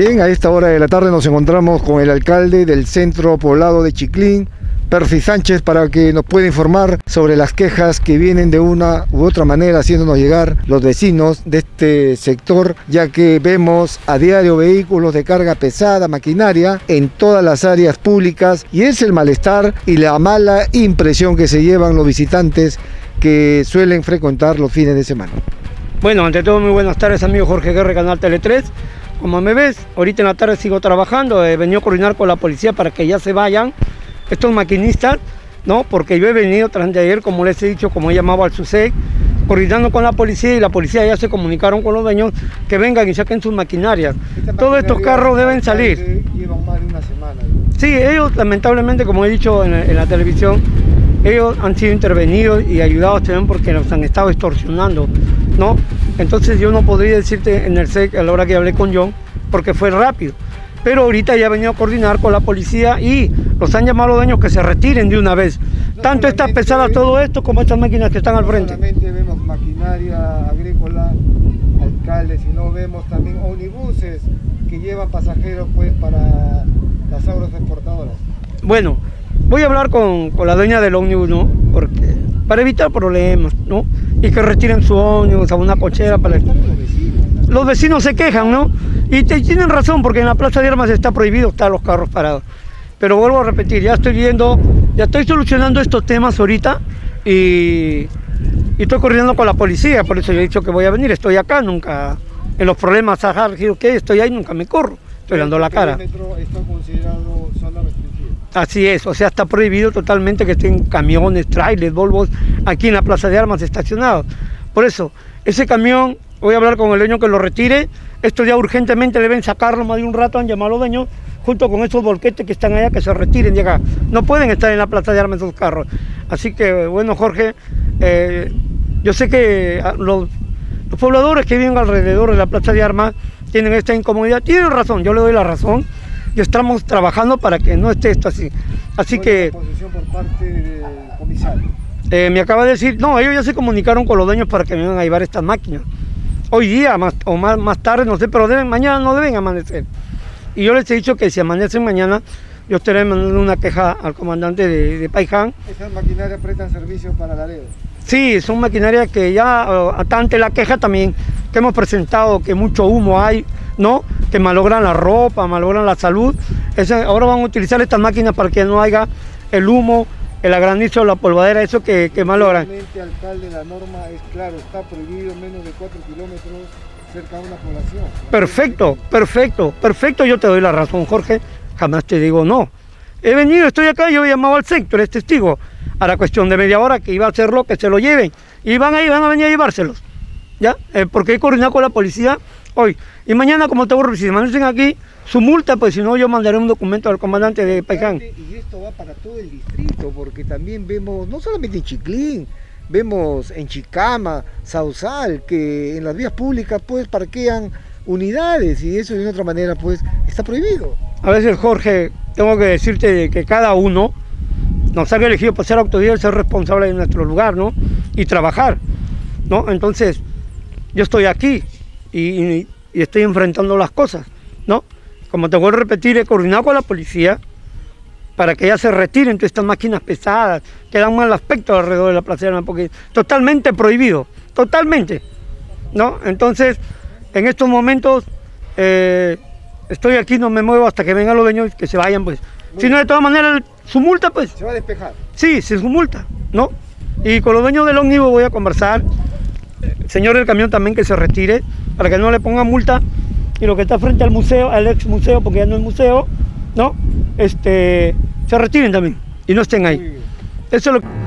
Bien, a esta hora de la tarde nos encontramos con el alcalde del centro poblado de Chiclín, Percy Sánchez, para que nos pueda informar sobre las quejas que vienen de una u otra manera haciéndonos llegar los vecinos de este sector, ya que vemos a diario vehículos de carga pesada, maquinaria, en todas las áreas públicas y es el malestar y la mala impresión que se llevan los visitantes que suelen frecuentar los fines de semana. Bueno, ante todo, muy buenas tardes, amigo Jorge Guerra, Canal Tele 3. Como me ves, ahorita en la tarde sigo trabajando, he venido a coordinar con la policía para que ya se vayan estos maquinistas, ¿no? Porque yo he venido tras de ayer, como les he dicho, como he llamado al SUSEC, coordinando con la policía y la policía ya se comunicaron con los dueños que vengan y saquen sus maquinarias. Todos estos carros deben salir. Llevan más de una semana. Sí, ellos lamentablemente, como he dicho en la, en la televisión, ellos han sido intervenidos y ayudados también porque nos han estado extorsionando, ¿no? Entonces yo no podría decirte en el SEC a la hora que hablé con John, porque fue rápido. Pero ahorita ya he venido a coordinar con la policía y los han llamado dueños que se retiren de una vez. No Tanto está solamente pesada ven- todo esto como estas máquinas que están al No frente. solamente vemos maquinaria agrícola, alcaldes, sino vemos también omnibuses que llevan pasajeros pues para las agroexportadoras. Bueno, voy a hablar con, con la dueña del ómnibus, ¿no? Porque, para evitar problemas, ¿no? Y que retiren su ómnibus a una cochera para... Los vecinos. se quejan, ¿no? Y tienen razón, porque en la Plaza de Armas está prohibido estar los carros parados. Pero vuelvo a repetir, ya estoy viendo, ya estoy solucionando estos temas ahorita y, y estoy corriendo con la policía, por eso yo he dicho que voy a venir, estoy acá, nunca, en los problemas, ¿qué? Estoy ahí, nunca me corro, estoy dando la cara. está considerado zona. Así es, o sea, está prohibido totalmente que estén camiones, trailers, Volvos aquí en la Plaza de Armas estacionados. Por eso, ese camión, voy a hablar con el dueño que lo retire, esto ya urgentemente deben sacarlo más de un rato, han llamado a los dueños, junto con esos volquetes que están allá, que se retiren de acá. No pueden estar en la Plaza de Armas esos carros. Así que, bueno, Jorge, eh, yo sé que ah, los, los pobladores que viven alrededor de la Plaza de Armas tienen esta incomodidad, tienen razón, yo le doy la razón, y estamos trabajando para que no esté esto así. Así ¿Cuál que la por parte del comisario. eh, me acaba de decir, no, ellos ya se comunicaron con los dueños para que vengan a llevar estas máquinas. Hoy día más, o más, más tarde, no sé, pero deben, mañana no deben amanecer. Y yo les he dicho que si amanecen mañana, yo estaré mandando una queja al comandante de, de Paiján. Esas maquinarias prestan servicio para Laredo. Sí, son maquinarias que ya, eh, atante la queja también, que hemos presentado, que mucho humo hay, ¿no? Que malogran la ropa, malogran la salud. Ahora van a utilizar estas máquinas para que no haya el humo, el granizo, la polvadera, eso que, que malogran. Alcalde, la norma es claro, está prohibido menos de 4 kilómetros cerca de una población. Perfecto, perfecto, perfecto, yo te doy la razón, Jorge, jamás te digo no. He venido, estoy acá, yo he llamado al sector, es testigo. A la cuestión de media hora que iba a hacerlo, que se lo lleven. Y van a, van a venir a llevárselos. ¿Ya? Eh, porque he coordinado con la policía hoy. Y mañana, como te borro, si aquí, su multa, pues si no, yo mandaré un documento al comandante de Paicán. Y esto va para todo el distrito, porque también vemos, no solamente en Chiclín, vemos en Chicama, Sausal, que en las vías públicas pues parquean unidades y eso de una otra manera pues está prohibido. A veces, Jorge, tengo que decirte de que cada uno nos ha elegido para ser autoridad y ser responsable de nuestro lugar, ¿no? Y trabajar, ¿no? Entonces, yo estoy aquí y, y- y estoy enfrentando las cosas, ¿no? Como te vuelvo a repetir, he coordinado con la policía para que ya se retiren todas estas máquinas pesadas que dan mal aspecto alrededor de la plaza de Armas, porque totalmente prohibido, totalmente, ¿no? Entonces, en estos momentos eh, estoy aquí, no me muevo hasta que vengan los dueños que se vayan, pues. Si no, de todas maneras, su multa, pues, Se va a despejar. sí, sí, su multa, ¿no? Y con los dueños del ómnibus voy a conversar, señor del camión también que se retire, para que no le pongan multa, y lo que está frente al museo, al ex museo, porque ya no es museo, ¿no? Este, se retiren también, y no estén ahí. Eso es lo que...